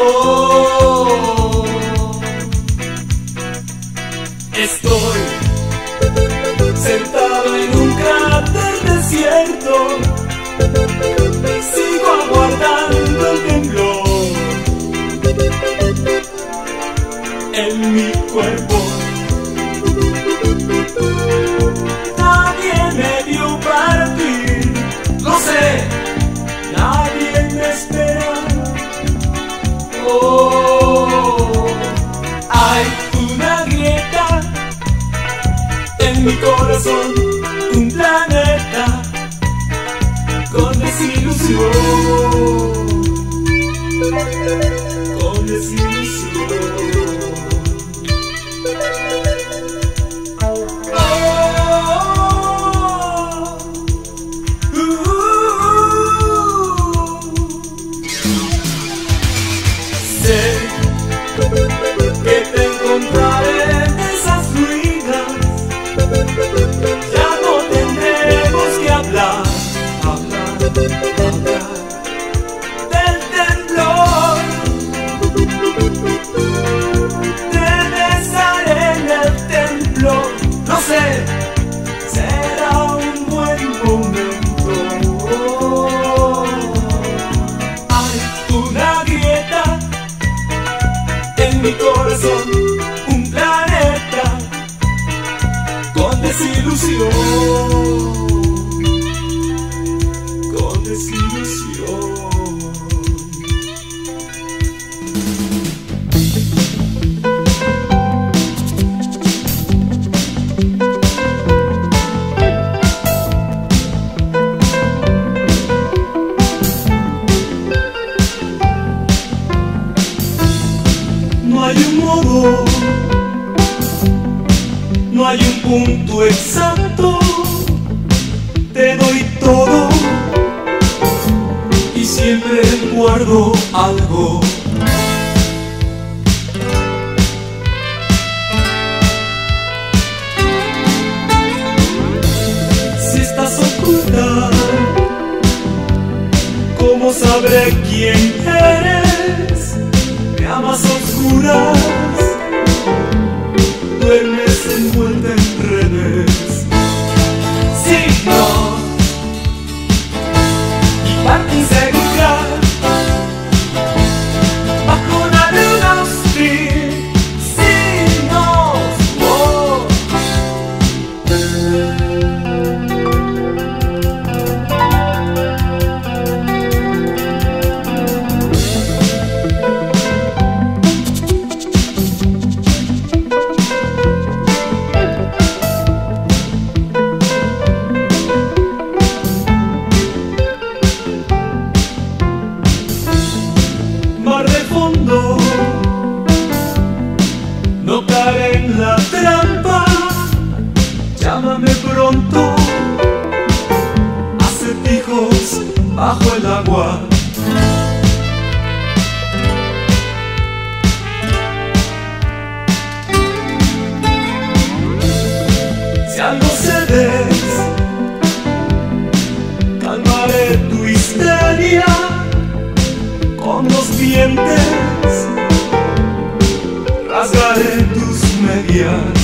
Oh. mi corazón un planeta con desilusión. Con desilusión. desilusión. punto exacto te doy todo y siempre guardo algo. Si estás oculta, ¿cómo sabré quién eres? Me amas oscuras, duerme Yeah.